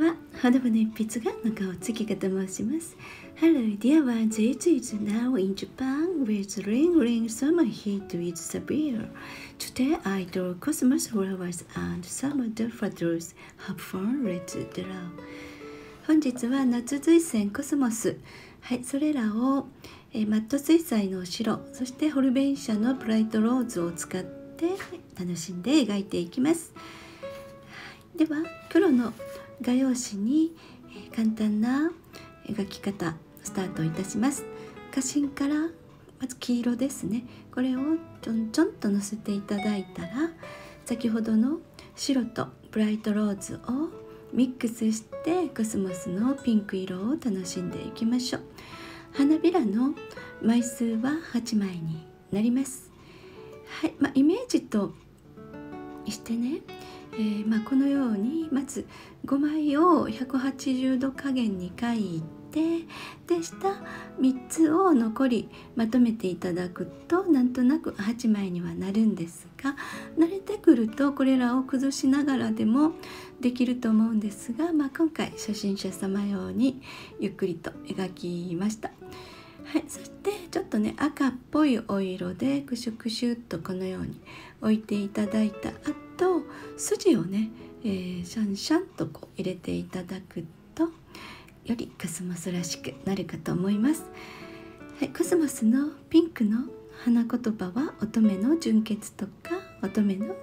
は、花部の一筆が中尾月香と申します。Hello, dear ones, it is now in Japan with ring ring summer heat with severe. Today I draw cosmos flowers and some daffodils. Have fun, let's draw. 本日は夏水仙コスモス、はい、それらを、えー、マット水彩の白、そしてホルベイン社のブライトローズを使って楽しんで描いていきます。では黒の画用紙に簡単な描き方スタートいたします。花芯からまず黄色ですね。これをちょんちょんとのせていただいたら先ほどの白とブライトローズをミックスしてコスモスのピンク色を楽しんでいきましょう。花びらの枚数は8枚になります。はい、まあ、イメージとしてねえー、まあ、このようにまず5枚を180度加減に書いてで下3つを残りまとめていただくとなんとなく8枚にはなるんですが慣れてくるとこれらを崩しながらでもできると思うんですが、まあ、今回初心者様用にゆっくりと描きました。はい、そしてちょっとね赤っぽいお色でクシュクシュっとこのように置いていただいた後筋をね、えー、シャンシャンとこう入れていただくとよりコスモスらしくなるかと思います。はい、コスモスのピンクの花言葉は乙女の純潔とか乙女の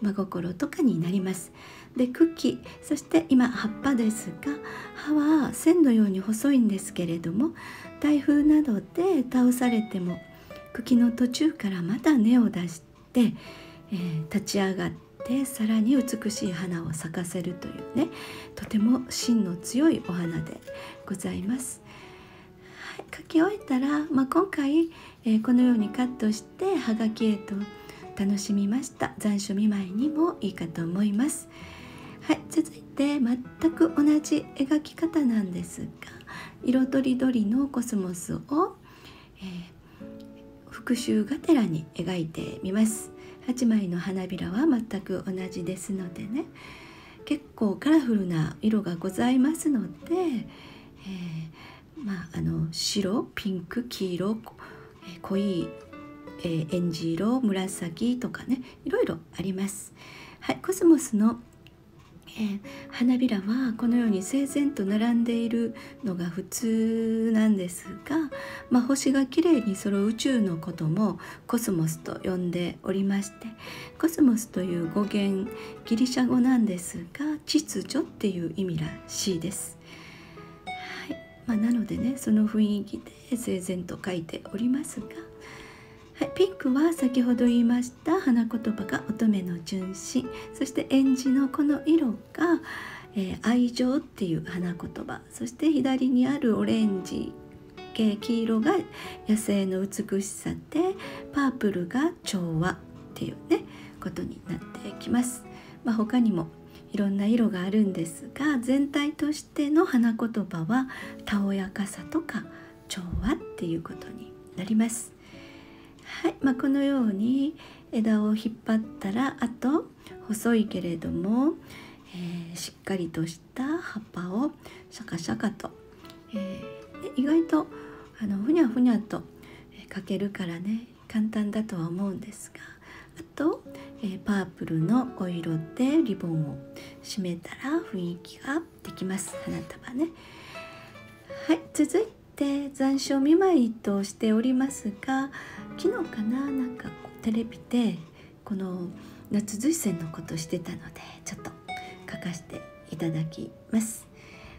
真心とかになります。で茎そして今葉っぱですが葉は線のように細いんですけれども台風などで倒されても茎の途中からまた根を出して、えー、立ち上がってさらに美しい花を咲かせるというねとても芯の強いお花でございます。はい、書き終えたら、まあ、今回、えー、このようにカットしてはがきへと楽しみました残暑見舞いにもいいかと思います。はい、続いて全く同じ描き方なんですが色とりどりのコスモスを、えー、復習がてらに描いてみます8枚の花びらは全く同じですのでね結構カラフルな色がございますので、えー、まあ、あの白ピンク黄色、え、濃い、えー、エンジ色紫とかねいろいろあります。はい、コスモスのえ花びらはこのように整然と並んでいるのが普通なんですが、まあ、星がきれいに揃う宇宙のこともコスモスと呼んでおりましてコスモスという語源ギリシャ語なんですが秩序っていう意味らしいです。はいまあ、なのでねその雰囲気で整然と書いておりますがはい、ピンクは先ほど言いました花言葉が乙女の純真そして園児のこの色が、えー、愛情っていう花言葉そして左にあるオレンジ系黄色が野生の美しさでパープルが調和っていうねことになってきます。まあ、他にもいろんな色があるんですが全体としての花言葉はたおやかさとか調和っていうことになります。はい、まあ、このように枝を引っ張ったらあと細いけれども、えー、しっかりとした葉っぱをシャカシャカと、えー、意外とあのふにゃふにゃとかけるからね簡単だとは思うんですがあと、えー、パープルのお色でリボンを締めたら雰囲気ができます。花束ね。はい。続いて残暑見舞いとしておりますが昨日かななんかテレビでこの夏水仙のことしてたのでちょっと書かせていただきます。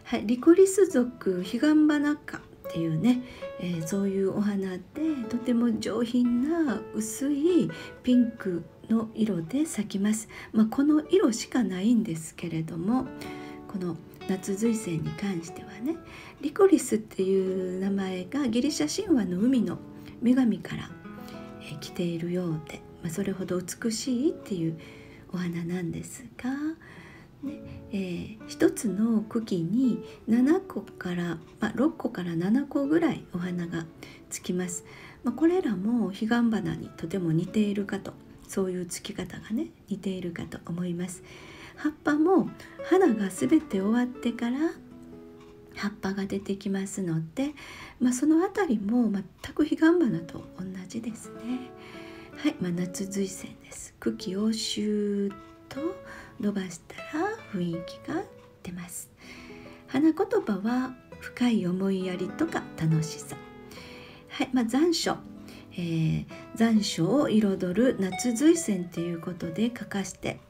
はい、リコリス属彼岸花科っていうね、えー、そういうお花でとても上品な薄いピンクの色で咲きます。まあ、この色しかないんですけれどもこの夏水仙に関してはねリコリスっていう名前がギリシャ神話の海の女神から、来ているようで、まあ、それほど美しいっていうお花なんですが、ねえー、1つの茎に7個から、まあ、6個から7個ぐらいお花がつきます。まあ、これらも彼岸花にとても似ているかとそういうつき方がね似ているかと思います。葉っぱも花が全て終わってから葉っぱが出てきますので、まあ、その辺りも全く彼岸花と同じですね。はい、まあ、夏水仙です。茎をシューッと伸ばしたら雰囲気が出ます。花言葉は深い思いやりとか楽しさ。はい、まあ、残暑、えー、残暑を彩る夏水仙ということで書かせて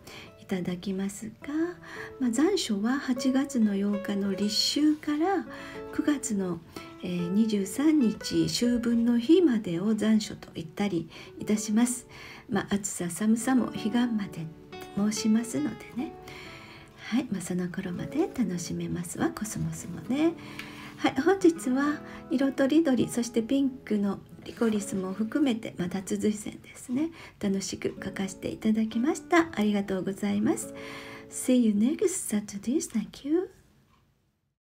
ただきますが、まあ、残暑は8月の8日の立秋から9月の、23日秋分の日までを残暑と言ったりいたします。まあ、暑さ寒さも彼岸まで申しますのでねはい、まあ、その頃まで楽しめますわコスモスもね。はい、本日は色とりどりそしてピンクのリコリスも含めてまた続い線ですね楽しく書かせていただきました。ありがとうございます。See you next Saturday. Thank you.